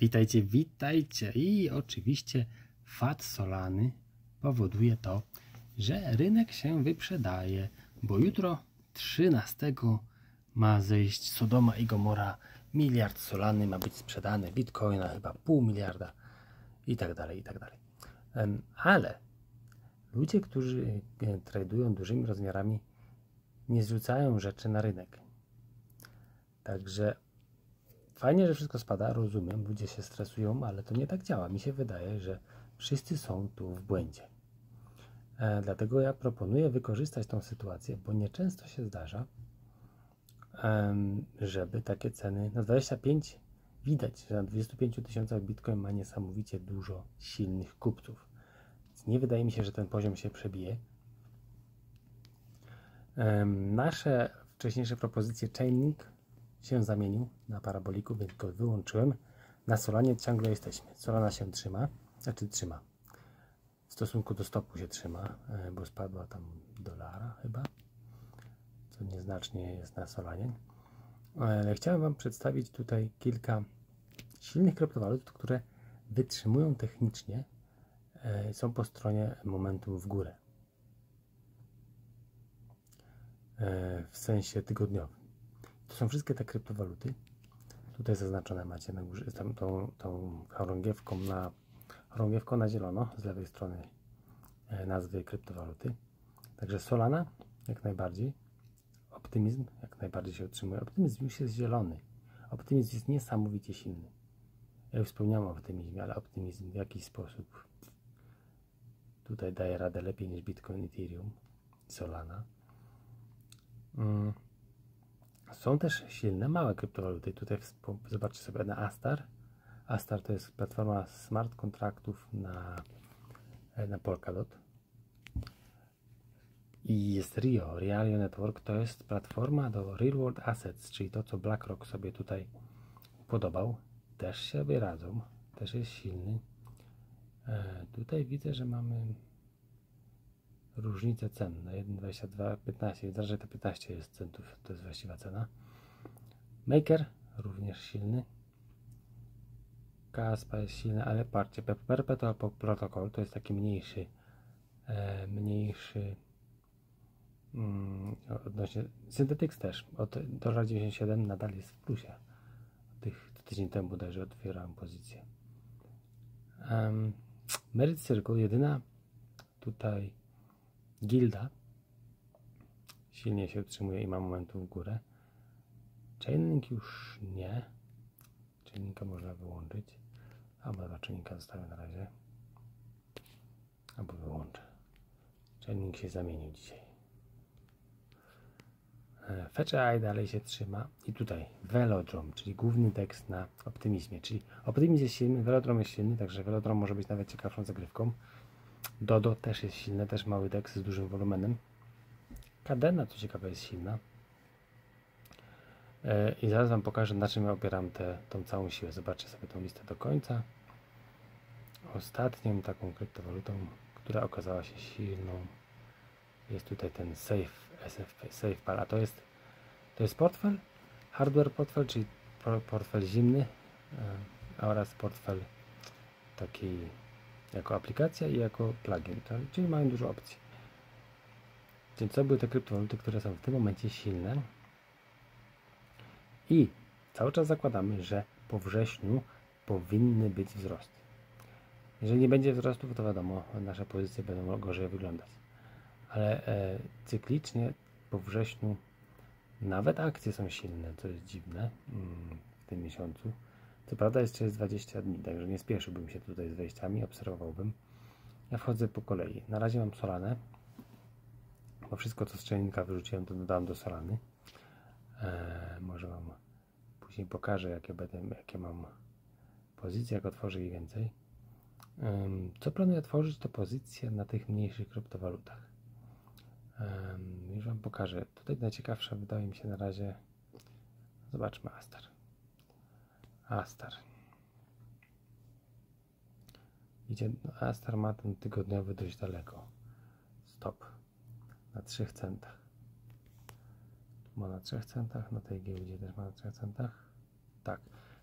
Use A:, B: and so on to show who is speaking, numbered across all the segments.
A: Witajcie, witajcie. I oczywiście fat solany powoduje to, że rynek się wyprzedaje, bo jutro 13 ma zejść Sodoma i Gomora. Miliard solany ma być sprzedany, bitcoina chyba pół miliarda i tak dalej, i tak dalej. Ale ludzie, którzy e, tradują dużymi rozmiarami, nie zrzucają rzeczy na rynek. Także Fajnie, że wszystko spada, rozumiem, ludzie się stresują, ale to nie tak działa. Mi się wydaje, że wszyscy są tu w błędzie. E, dlatego ja proponuję wykorzystać tą sytuację, bo nieczęsto się zdarza, e, żeby takie ceny na 25 widać, że na 25 tysiącach Bitcoin ma niesamowicie dużo silnych kupców. Więc nie wydaje mi się, że ten poziom się przebije. E, nasze wcześniejsze propozycje Chainlink się zamienił na paraboliku, więc go wyłączyłem. Na Solanie ciągle jesteśmy. Solana się trzyma, znaczy trzyma. W stosunku do stopu się trzyma, e, bo spadła tam dolara chyba, co nieznacznie jest na Solanie. Ale chciałem Wam przedstawić tutaj kilka silnych kryptowalut, które wytrzymują technicznie, e, są po stronie momentum w górę. E, w sensie tygodniowym. Są wszystkie te kryptowaluty. Tutaj zaznaczone macie na górze tą, tą, tą chorągiewką na chorągiewką na zielono z lewej strony e, nazwy kryptowaluty. Także Solana jak najbardziej. Optymizm jak najbardziej się utrzymuje. Optymizm już jest zielony. Optymizm jest niesamowicie silny. Ja już wspomniałem o optymizmie, ale optymizm w jakiś sposób tutaj daje radę lepiej niż Bitcoin, Ethereum, Solana. Mm. Są też silne małe kryptowaluty. Tutaj zobaczcie sobie na Astar. Astar to jest platforma smart kontraktów na, e, na Polkadot. I jest Rio. Rio Network to jest platforma do Real World Assets, czyli to, co BlackRock sobie tutaj podobał. Też się wyradzą. Też jest silny. E, tutaj widzę, że mamy różnicę cen na 1,22, 15, że to 15 jest centów, to jest właściwa cena. Maker również silny. Kaspa jest silny, ale patrzcie, Perpetual Protocol to jest taki mniejszy, e, mniejszy mm, odnośnie Synthetics też, od dolara 97 nadal jest w plusie. Tych tydzień temu bodajże otwierałem pozycję. Um, Merit Circle, jedyna tutaj Gilda silnie się utrzymuje i ma momentum w górę. Chainlink już nie. Chainlinka można wyłączyć. Albo dwa chainlinka zostawię na razie. Albo wyłączę. Chainlink się zamienił dzisiaj. E, Fetch AI dalej się trzyma. I tutaj Velodrom, czyli główny tekst na optymizmie. Czyli optymizm jest silny, Velodrom jest silny, także Velodrom może być nawet ciekawszą zagrywką. Dodo też jest silne, też mały tekst z dużym wolumenem. Kadena, co ciekawe, jest silna. E, I zaraz Wam pokażę, na czym ja opieram tę tą całą siłę. Zobaczcie sobie tą listę do końca. Ostatnią taką kryptowalutą, która okazała się silną, jest tutaj ten Safe, SFP, SafePal, a to jest, to jest portfel, hardware portfel, czyli portfel zimny e, oraz portfel taki jako aplikacja i jako plugin, tak? czyli mają dużo opcji. Więc to były te kryptowaluty, które są w tym momencie silne i cały czas zakładamy, że po wrześniu powinny być wzrosty. Jeżeli nie będzie wzrostów, to wiadomo, nasze pozycje będą gorzej wyglądać. Ale e, cyklicznie po wrześniu nawet akcje są silne, co jest dziwne mm, w tym miesiącu. Co prawda jeszcze jest 20 dni, także nie spieszyłbym się tutaj z wejściami, obserwowałbym. Ja wchodzę po kolei. Na razie mam Solanę, bo wszystko co z czajnika wyrzuciłem to dodałem do Solany. Eee, może Wam później pokażę jakie, będę, jakie mam pozycje, jak otworzę ich więcej. Co planuję tworzyć to pozycje na tych mniejszych kryptowalutach. Już Wam pokażę. Tutaj najciekawsze wydaje mi się na razie zobaczmy Astar. Astar. Idzie, no Astar ma ten tygodniowy dość daleko. Stop. Na 3 centach. Tu ma na 3 centach, na tej giełdzie też ma na 3 centach. Tak.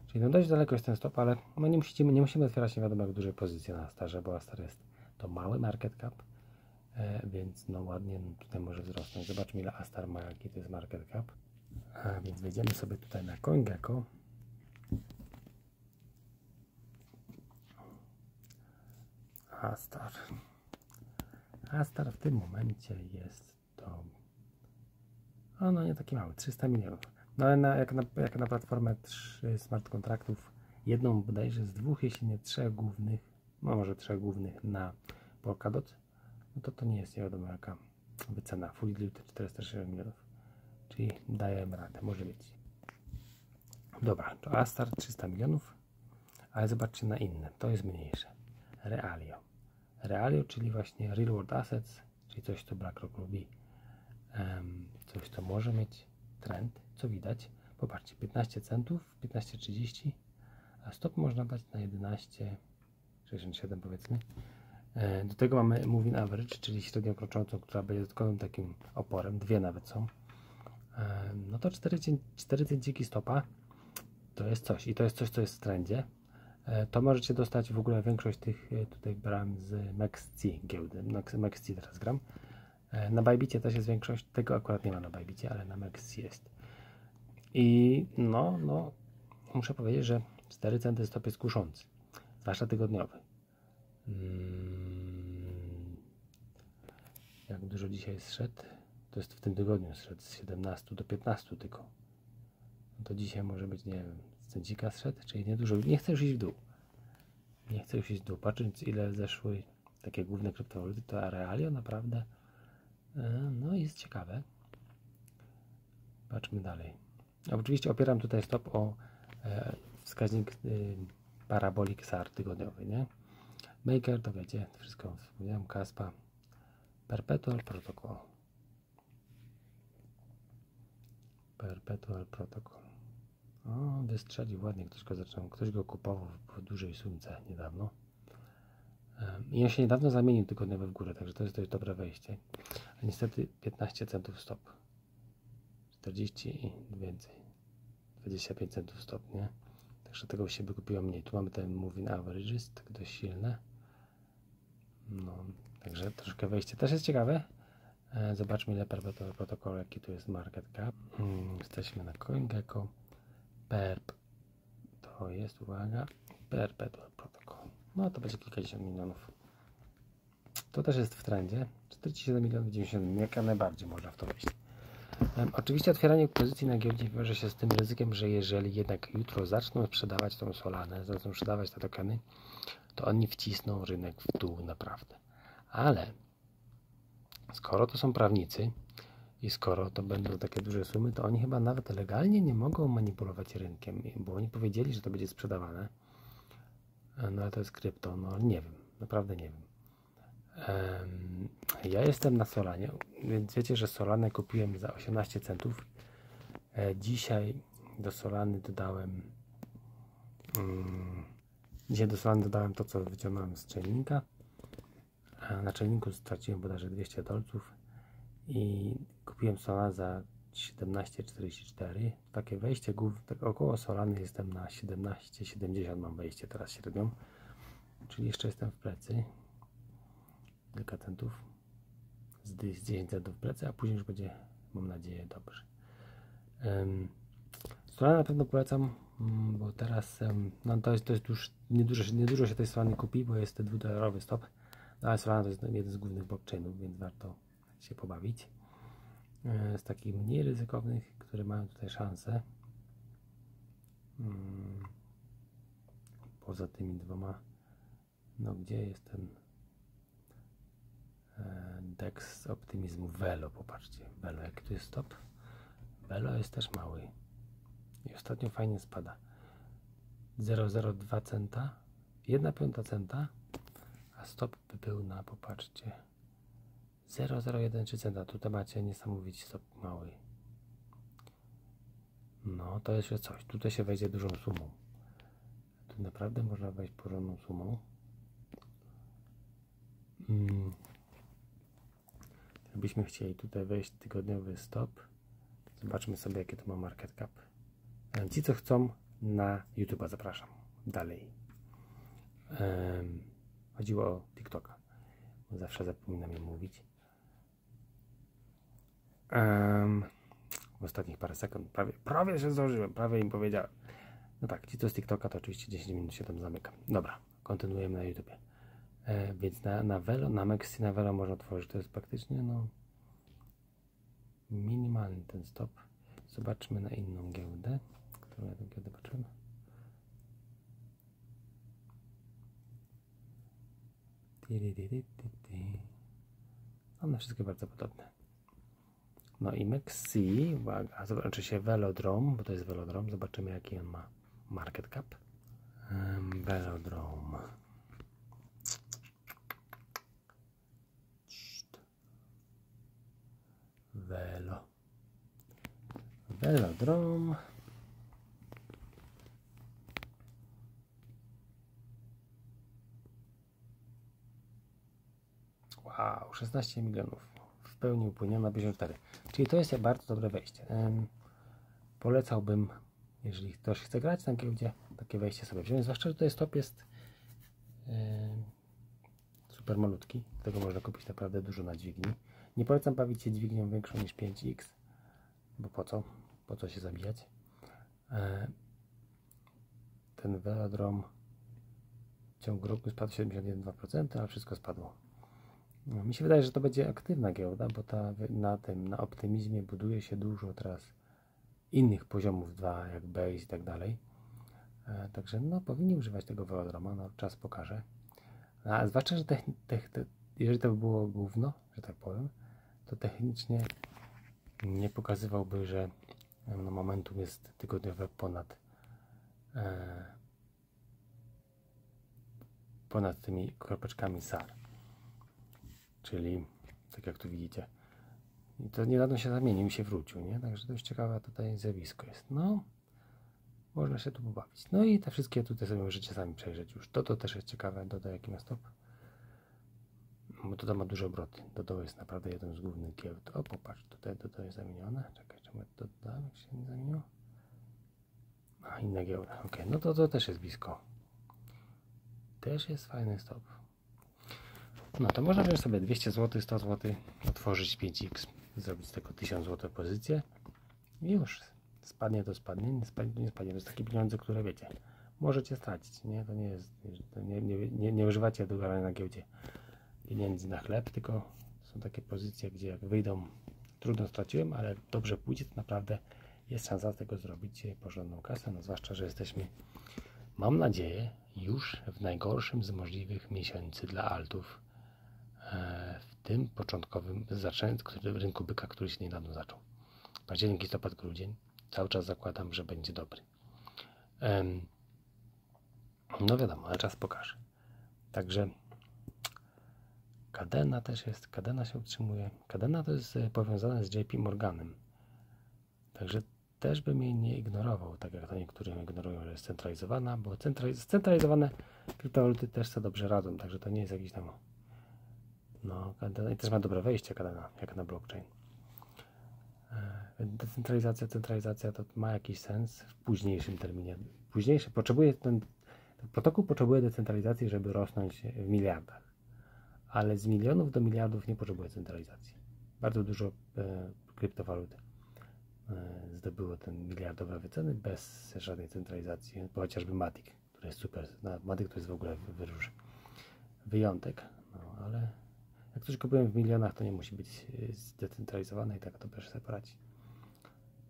A: Czyli no dość daleko jest ten stop, ale no nie, musimy, nie musimy otwierać nie wiadomo jak duże pozycje na Astarze, bo Astar jest to mały market cap, e, więc no ładnie tutaj może wzrosnąć. Zobaczmy ile Astar ma, jaki to jest market cap. A więc wejdziemy sobie tutaj na CoinGecko. Astar. Astar w tym momencie jest to. O, no nie taki mały, 300 milionów. No ale na, jak, na, jak na platformę 3 smart kontraktów, jedną bodajże z dwóch, jeśli nie trzech głównych, no może trzech głównych na Polkadot, no to to nie jest nie wiadomo jaka wycena. Full diluted 460 milionów. Czyli dajemy radę, może być. Dobra, to Astar 300 milionów, ale zobaczcie na inne, to jest mniejsze. Realio. Realio, czyli właśnie Real World Assets, czyli coś, co BlackRock lubi, coś, co może mieć trend, co widać. Popatrzcie, 15 centów, 15,30, a stop można dać na 11,67 powiedzmy. E, do tego mamy moving average, czyli średnią kroczącą, która będzie dodatkowym takim oporem, dwie nawet są. E, no to 4, 4 centiki stopa to jest coś i to jest coś, co jest w trendzie. E, to możecie dostać w ogóle większość tych tutaj bram z MaxC giełdy. MaxC teraz gram. Na Bybicie też jest większość, tego akurat nie ma na Bybicie, ale na MaxC jest. I no, no, muszę powiedzieć, że 4 centy stop jest kuszący, zwłaszcza tygodniowy. Hmm. Jak dużo dzisiaj zszedł? To jest w tym tygodniu zszedł z 17 do 15 tylko. No to dzisiaj może być, nie wiem, centika zszedł, czyli niedużo. Nie chcę już iść w dół. Nie chcę już iść w dół. Patrząc ile zeszły takie główne kryptowaluty, to Realio naprawdę e, no jest ciekawe. Patrzmy dalej. Oczywiście opieram tutaj stop o e, wskaźnik y, parabolik SAR tygodniowy, nie? Maker to wiecie, wszystko wspomniałem, Kaspa, Perpetual Protocol. Perpetual Protocol. Wystrzelił ładnie, ktoś go zaczął, ktoś go kupował w dużej sumce niedawno. I on się niedawno zamienił tygodniowy w górę, także to jest dość dobre wejście. A niestety 15 centów stop. 40 i więcej. 25 centów stop, nie? Także tego się kupiło mniej. Tu mamy ten moving averages, tak dość silne. No, także troszkę wejście też jest ciekawe. E, zobaczmy ile perpetual protocol, jaki tu jest market cap. Hmm, jesteśmy na CoinGecko. Perp. To jest, uwaga, perpetual protocol. No to będzie kilkadziesiąt milionów. To też jest w trendzie. 47 milionów 90 jak najbardziej można w to wejść. Oczywiście otwieranie pozycji na giełdzie wiąże się z tym ryzykiem, że jeżeli jednak jutro zaczną sprzedawać tą solanę, zaczną sprzedawać te tokeny, to oni wcisną rynek w dół naprawdę. Ale skoro to są prawnicy i skoro to będą takie duże sumy, to oni chyba nawet legalnie nie mogą manipulować rynkiem, bo oni powiedzieli, że to będzie sprzedawane. No ale to jest krypto, no nie wiem, naprawdę nie wiem. Ja jestem na Solanie, więc wiecie, że Solanę kupiłem za 18 centów. E, dzisiaj do Solany dodałem mm, dzisiaj do Solany dodałem to, co wyciągnąłem z czajnika. Na czajniku straciłem bodajże 200 dolców i kupiłem Solanę za 17,44. Takie wejście tak około Solany jestem na 17,70 mam wejście teraz średnią. Czyli jeszcze jestem w plecy kilka centów z 10 centów w plecy, a później już będzie, mam nadzieję, dobrze. Um, stronę na pewno polecam, mm, bo teraz no to jest, to jest już niedużo, niedużo się tej strony kupi, bo jest ten dwudolarowy stop, no, ale Solana to jest jeden z głównych blockchainów, więc warto się pobawić. E, z takich mniej ryzykownych, które mają tutaj szansę. Hmm. Poza tymi dwoma, no gdzie jest ten E, Dex z optymizmu Velo, popatrzcie. Velo, jaki tu jest stop? Velo jest też mały. I ostatnio fajnie spada. 0,02 centa, 1 piąta centa, a stop by był na, popatrzcie, 0,013 centa. Tutaj macie niesamowicie stop mały. No, to jest coś. Tutaj się wejdzie dużą sumą. Tu naprawdę można wejść porządną sumą. Mm. Gdybyśmy chcieli tutaj wejść tygodniowy stop, zobaczmy sobie jakie to ma market cap. Ci co chcą na YouTube'a zapraszam. Dalej. Um, chodziło o TikToka. Zawsze zapominam je mówić. Um, w ostatnich parę sekund prawie, prawie się zdążyłem, prawie im powiedziałem. No tak, ci co z TikToka to oczywiście 10 minut się tam zamykam. Dobra, kontynuujemy na YouTube. E, więc na, na Velo, na Mexi na Velo można tworzyć. To jest praktycznie no minimalny ten stop. Zobaczmy na inną giełdę, którą ja tę giełdę patrzyłem. One wszystkie bardzo podobne. No i Mexi, uwaga, zobaczy się Velodrome, bo to jest Velodrome. Zobaczymy jaki on ma market cap. Um, Velodrome. Velo. Velodrome. Wow, 16 milionów. Pełni upłyniona na 54. Czyli to jest bardzo dobre wejście. Um, polecałbym, jeżeli ktoś chce grać na giełdzie, takie wejście sobie wziąć. Zwłaszcza, że tutaj stop jest super malutki. Tego można kupić naprawdę dużo na dźwigni. Nie polecam bawić się dźwignią większą niż 5x, bo po co? Po co się zabijać? E, ten velodrom w ciągu roku spadł 71%, ale wszystko spadło. No, mi się wydaje, że to będzie aktywna giełda, bo ta, na tym, na optymizmie buduje się dużo teraz innych poziomów 2, jak base i tak dalej. E, także no, powinni używać tego velodroma, no, czas pokaże. A zwłaszcza, że te, jeżeli to by było główno, że tak powiem, to technicznie nie pokazywałby, że no, momentum jest tygodniowe ponad e, ponad tymi kropeczkami SAR. Czyli tak jak tu widzicie. I to niedawno się zamienił, się wrócił, nie? Także już ciekawe tutaj zjawisko jest. No, można się tu pobawić. No i te wszystkie tutaj sobie możecie sami przejrzeć już. To, to też jest ciekawe. Dodaj jaki ma stop bo to ma duże obroty. Dodo jest naprawdę jeden z głównych giełd. O, popatrz, tutaj Dodo jest zamienione. Czekaj, czemu to dodałem, jak się nie zamieniło? A, inna giełda. Ok, no to to też jest blisko. Też jest fajny stop. No to można wziąć sobie 200 zł, 100 zł, otworzyć 5x, zrobić z tego 1000 zł pozycję i już. Spadnie to spadnie, nie spadnie nie spadnie. To jest takie pieniądze, które wiecie, możecie stracić, nie? To nie jest, to nie, nie, nie, nie używacie do na giełdzie pieniędzy na chleb, tylko są takie pozycje, gdzie jak wyjdą, trudno straciłem, ale dobrze pójdzie, to naprawdę jest szansa z tego zrobić porządną kasę, no zwłaszcza, że jesteśmy, mam nadzieję, już w najgorszym z możliwych miesięcy dla altów, e, w tym początkowym, zaczęt, który, rynku byka, który się niedawno zaczął. Październik, listopad, grudzień, cały czas zakładam, że będzie dobry. No wiadomo, ale czas pokaże. Także Kadena też jest, Kadena się utrzymuje. Kadena to jest e, powiązane z JP Morganem. Także też bym jej nie ignorował, tak jak to niektórzy ignorują, że jest centralizowana, bo centralizowane kryptowaluty też sobie dobrze radzą, także to nie jest jakiś tam no, i też ma dobre wejście Kadena, jak na blockchain. E, decentralizacja, centralizacja to ma jakiś sens w późniejszym terminie. Późniejszy potrzebuje ten, ten protokół potrzebuje decentralizacji, żeby rosnąć w miliardach ale z milionów do miliardów nie potrzebuje centralizacji. Bardzo dużo e, kryptowalut e, zdobyło ten miliardowe wyceny bez żadnej centralizacji, bo chociażby Matic, który jest super, Matic to jest w ogóle wyróż, wyjątek, no, ale jak coś kupujemy w milionach, to nie musi być e, zdecentralizowane i tak to też sobie poradzi.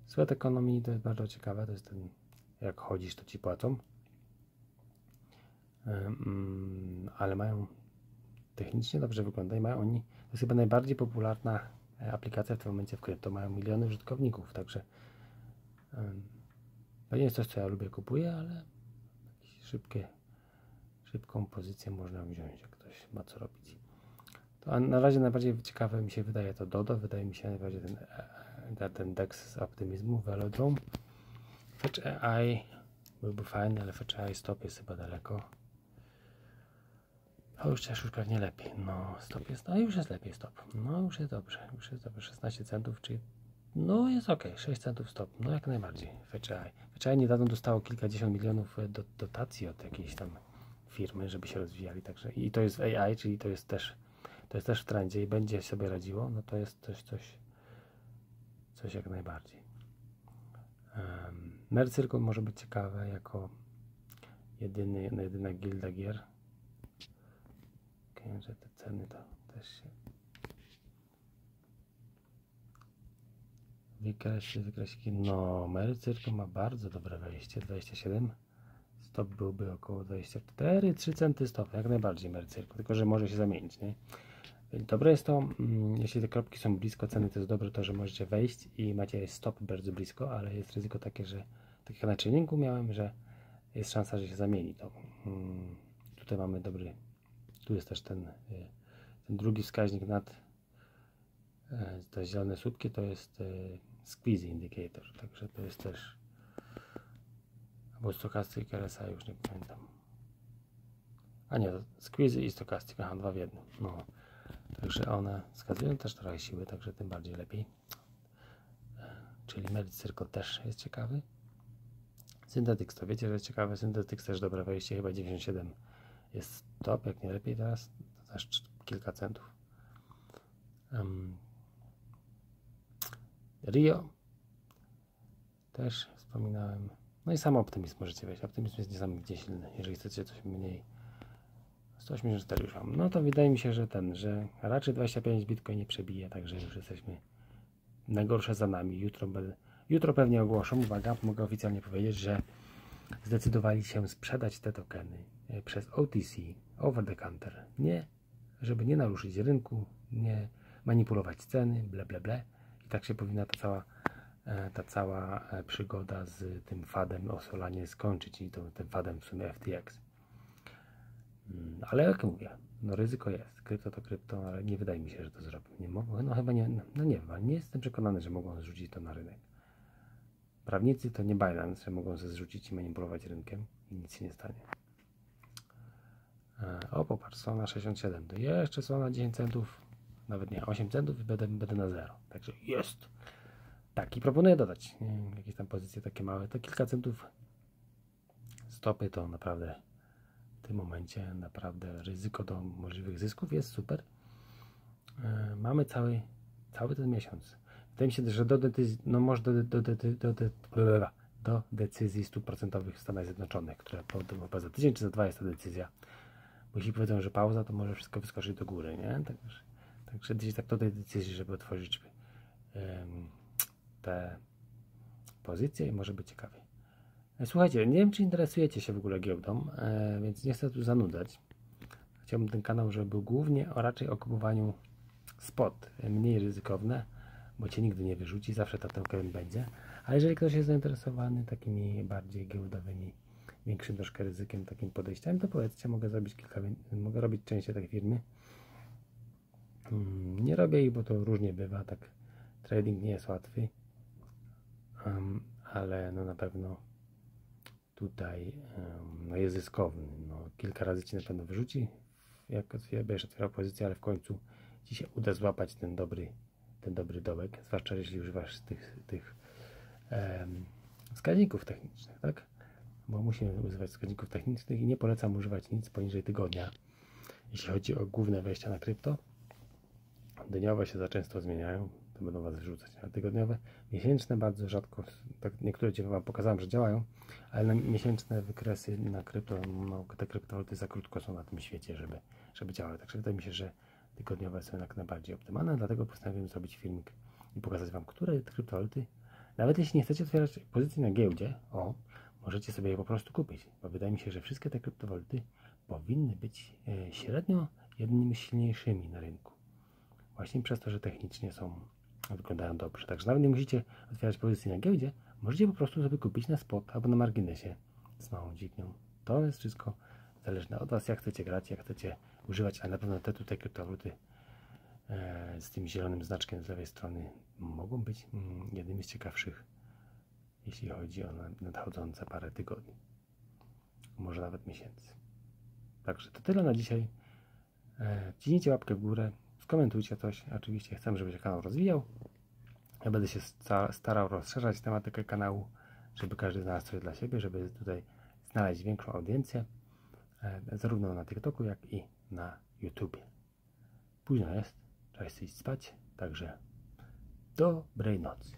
A: Sweat ekonomii to jest bardzo ciekawe, to jest ten, jak chodzisz, to ci płacą, um, ale mają technicznie dobrze wygląda i mają oni, to jest chyba najbardziej popularna e, aplikacja w tym momencie w krypto, mają miliony użytkowników, także to nie jest coś, co ja lubię, kupuję, ale szybkie, szybką pozycję można wziąć, jak ktoś ma co robić. To na razie najbardziej ciekawe mi się wydaje to Dodo, wydaje mi się najbardziej ten, e, ten DEX z optymizmu, Velodrome. Fetch AI byłby fajny, ale Fetch AI stop jest chyba daleko. A już też już pewnie lepiej. No, stop jest, no już jest lepiej stop. No już jest dobrze, już jest dobrze. 16 centów, czyli No jest ok, 6 centów stop, no jak najbardziej. FCI. FCI niedawno dostało kilkadziesiąt milionów e, do, dotacji od jakiejś tam firmy, żeby się rozwijali, także i to jest AI, czyli to jest też to jest też w trendzie i będzie sobie radziło, no to jest coś, coś, coś jak najbardziej. Mercyrcle może być ciekawe jako jedyny, jedyna gilda gier. Okay, że te ceny to też się Wykresy, wykresiki. No, Mercyrcle ma bardzo dobre wejście, 27. Stop byłby około 24, 3 centy stop, jak najbardziej Mercyrcle, tylko że może się zamienić, nie? Dobre jest to, mm, jeśli te kropki są blisko ceny, to jest dobre to, że możecie wejść i macie stop bardzo blisko, ale jest ryzyko takie, że tak jak na trainingu miałem, że jest szansa, że się zamieni to. Mm, tutaj mamy dobry, tu jest też ten, y, ten drugi wskaźnik nad e, te zielone słupki, to jest y, squeeze indicator, także to jest też albo stochastic RSI, już nie pamiętam. A nie, squeeze i stochastic, aha, dwa w jednym. No. Także one wskazują też trochę siły, także tym bardziej lepiej. Czyli Merit Circle też jest ciekawy. Synthetics to wiecie, że jest ciekawy. Synthetics też dobre wejście, chyba 97 jest top, jak nie lepiej teraz. To też kilka centów. Um, Rio też wspominałem. No i sam optymizm możecie wejść. Optymizm jest niesamowicie silny. Jeżeli chcecie coś mniej 184 już mam. No to wydaje mi się, że ten, że raczej 25 Bitcoin nie przebije, także już jesteśmy najgorsze za nami. Jutro, be, jutro pewnie ogłoszą, uwaga, mogę oficjalnie powiedzieć, że zdecydowali się sprzedać te tokeny e, przez OTC, over the counter. Nie, żeby nie naruszyć rynku, nie manipulować ceny, ble, ble, ble. I tak się powinna ta cała, e, ta cała e, przygoda z tym fadem o Solanie skończyć i to, tym fadem w sumie FTX. Ale jak mówię, no ryzyko jest. Krypto to krypto, ale nie wydaje mi się, że to zrobią. Nie mogą, no chyba nie, no nie wiem, nie jestem przekonany, że mogą zrzucić to na rynek. Prawnicy to nie Binance, że mogą się zrzucić i manipulować rynkiem i nic się nie stanie. E, o, popatrz, na 67, to jeszcze na 10 centów, nawet nie, 8 centów i będę, będę na 0. Także jest. Tak, i proponuję dodać nie, jakieś tam pozycje takie małe, to kilka centów stopy to naprawdę tym momencie naprawdę ryzyko do możliwych zysków jest super. E, mamy cały, cały ten miesiąc. Wydaje mi się, że do decyzji, no może do, do, do, do, do, do decyzji stóp procentowych w Stanach Zjednoczonych, które chyba za tydzień czy za dwa jest ta decyzja. Bo jeśli powiedzą, że pauza, to może wszystko wyskoczyć do góry, nie? Także, także gdzieś tak do tej decyzji, żeby otworzyć um, te pozycje i może być ciekawie. Słuchajcie, nie wiem, czy interesujecie się w ogóle giełdą, e, więc nie chcę tu zanudzać. Chciałbym ten kanał, żeby był głównie o raczej o kupowaniu spot, mniej ryzykowne, bo cię nigdy nie wyrzuci, zawsze ta token będzie. A jeżeli ktoś jest zainteresowany takimi bardziej giełdowymi, większym troszkę ryzykiem, takim podejściem, to powiedzcie, mogę zrobić kilka, mogę robić częściej takie firmy. Hmm, nie robię ich, bo to różnie bywa, tak trading nie jest łatwy, ale no na pewno tutaj no jest zyskowny. No, kilka razy ci na pewno wyrzuci, jak będziesz otwierał pozycję, ale w końcu ci się uda złapać ten dobry, ten dobry dołek, zwłaszcza jeśli używasz tych, tych um, wskaźników technicznych, tak? Bo musimy używać wskaźników technicznych i nie polecam używać nic poniżej tygodnia, jeśli chodzi o główne wejścia na krypto. Dniowe się za często zmieniają, to będą Was wyrzucać. A tygodniowe, miesięczne bardzo rzadko, tak niektóre Ci Wam pokazałem, że działają, ale miesięczne wykresy na krypto, no, te kryptowaluty za krótko są na tym świecie, żeby, żeby działały. Także wydaje mi się, że tygodniowe są jak najbardziej optymalne, dlatego postanowiłem zrobić filmik i pokazać Wam, które kryptowaluty, nawet jeśli nie chcecie otwierać pozycji na giełdzie, o, możecie sobie je po prostu kupić, bo wydaje mi się, że wszystkie te kryptowaluty powinny być e, średnio jednymi silniejszymi na rynku. Właśnie przez to, że technicznie są wyglądają dobrze. Także nawet nie musicie otwierać pozycji na giełdzie, możecie po prostu sobie kupić na spot albo na marginesie z małą dźwignią. To jest wszystko zależne od Was, jak chcecie grać, jak chcecie używać, ale na pewno te tutaj kryptowaluty e, z tym zielonym znaczkiem z lewej strony mogą być mm, jednymi z ciekawszych, jeśli chodzi o nadchodzące parę tygodni, może nawet miesięcy. Także to tyle na dzisiaj. E, łapkę w górę, skomentujcie coś. Oczywiście chcę, żeby się kanał rozwijał. Ja będę się sta- starał rozszerzać tematykę kanału, żeby każdy znalazł coś dla siebie, żeby tutaj znaleźć większą audiencję, e, zarówno na TikToku, jak i na YouTube. Późno jest, trzeba iść spać, także dobrej nocy.